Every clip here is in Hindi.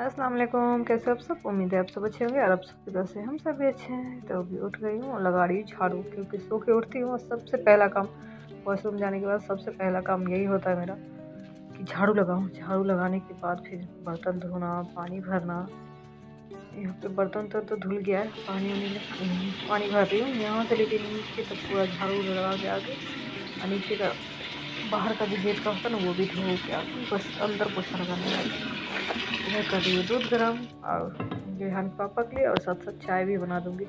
अस्सलाम वालेकुम कैसे आप सब? उम्मीद है आप सब अच्छे होंगे और आप सबसे हम सब भी अच्छे हैं। तो अभी उठ गई हूँ लगा रही हूँ झाड़ू क्योंकि सो के उठती हूँ। और सबसे पहला काम वॉशरूम जाने के बाद सबसे पहला काम यही होता है मेरा कि झाड़ू लगाऊँ। झाड़ू लगाने के बाद फिर बर्तन धोना पानी भरना। यहाँ पे बर्तन तो, तो धुल गया है पानी वानी पानी भर रही हूँ। यहाँ से लेके नीचे तक पूरा झाड़ू लगा के आगे और नीचे का बाहर का जो गेट का होता है ना वो भी धो के आगे बस अंदर पोछा लगाने लगी मैं कर रही दूध गर्म और रेहान पापा के लिए और साथ साथ चाय भी बना दूँगी।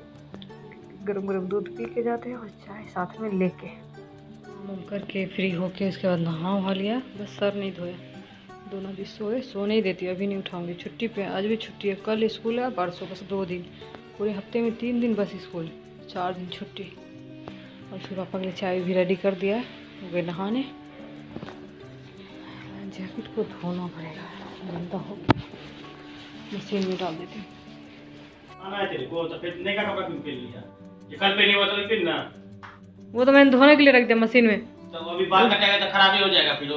गर्म गर्म दूध पी के जाते हैं और चाय साथ में लेके। मुँह करके फ्री होके उसके बाद नहा वहा लिया बस सर नहीं धोया दोनों भी सोए। सो नहीं देती अभी नहीं उठाऊँगी। छुट्टी पे, आज भी छुट्टी है। कल स्कूल है, परसों बस दो दिन। पूरे हफ़्ते में तीन दिन बस स्कूल, चार दिन छुट्टी। और फिर पापा के लिए चाय भी रेडी कर दिया है। वे नहाने। जैकेट को धोना पड़ेगा। गंदा हो। मशीन में डाल देती आना तेरे को तो वो तो मैंने धोने के लिए रख दिया मशीन में। तो अभी बाल कटाएगा तो खराब ही हो जाएगा फिर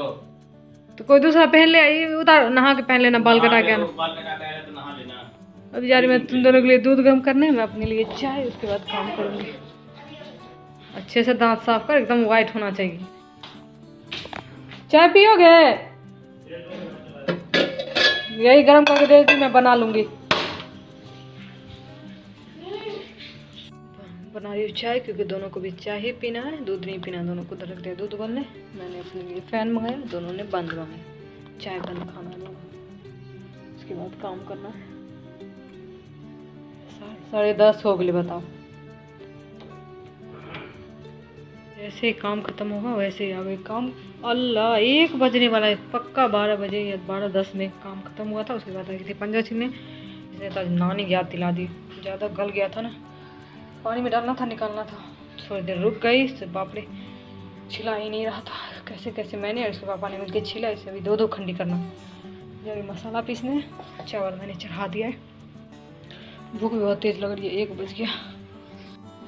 तो कोई दूसरा पहन ले आई उतार नहा के पहन लेना बाल कटा के आना। बाल कटा के आएगा तो नहा लेना। अभी जा रही मैं तुम दोनों के लिए दूध गर्म करने मैं अपने लिए चाय उसके बाद काम करूँगी। अच्छे से दांत साफ़ कर एकदम वाइट होना चाहिए। चाय पियोगे? यही गर्म करके दे दी, मैं बना लूँगी। बना रही हूँ चाय, क्योंकि दोनों को भी चाय ही पीना है। दूध नहीं पीना, दोनों को रख दिया दूध उबलने मैंने अपने लिए फ़ैन मंगाया, दोनों ने बंद मंगाया चाय बंद खाना लोग उसके बाद काम करना है। साढ़े दस हो गए, बताओ। जैसे काम खत्म होगा, वैसे ही गए काम। अल्लाह, एक बजने वाला है, पक्का बारह बजे या बारह दस में काम खत्म हुआ था, उसके बाद आई थी पंजा छिलने इसने तो नानी याद दिला दी, ज़्यादा गल गया था ना। पानी में डालना था, निकालना था। थोड़ी देर रुक गई फिर बाप रे, छिला ही नहीं रहा था। कैसे कैसे मैंने और उसके पापा ने मिलकर छिला, इसे अभी दो दो खंडी करना। जब मसाला पीसने, चावल मैंने चढ़ा दिया है। भूख भी बहुत तेज़ लग रही है, एक बज गया।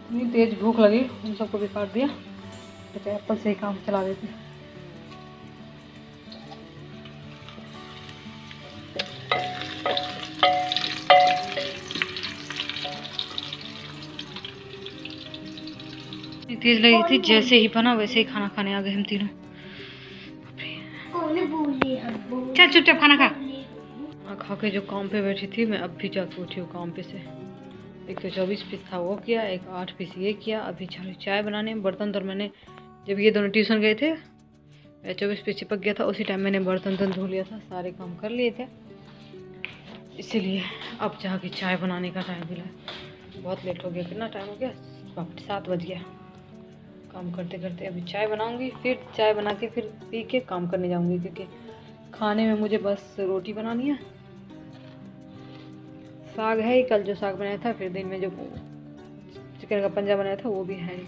इतनी तेज़ भूख लगी, उन सबको भी काट दिया। कहते एप्पल से ही काम चला देते। इतनी तेज लगी थी जैसे ही बना वैसे ही खाना खाने आ गए हम तीनों। चल चुपचाप खाना खा। खा के जो काम पे बैठी थी मैं अब भी जाके उठी हूँ काम पे से। एक तो चौबीस पीस था वो किया एक आठ पीस ये किया अभी चाय चाय बनाने बर्तन तो मैंने जब ये दोनों ट्यूशन गए थे चौबीस पीस चिपक गया था। उसी टाइम मैंने बर्तन तो धो लिया था, सारे काम कर लिए थे। इसीलिए अब जाके चाय बनाने का टाइम मिला बहुत लेट हो गया, कितना टाइम हो गया? वापस सात बज गया। काम करते करते अभी चाय बनाऊँगी, फिर चाय बना के फिर पी के काम करने जाऊँगी, क्योंकि खाने में मुझे बस रोटी बनानी है। साग है ही, कल जो साग बनाया था, फिर दिन में जो चिकन का पंजा बनाया था, वो भी है ही।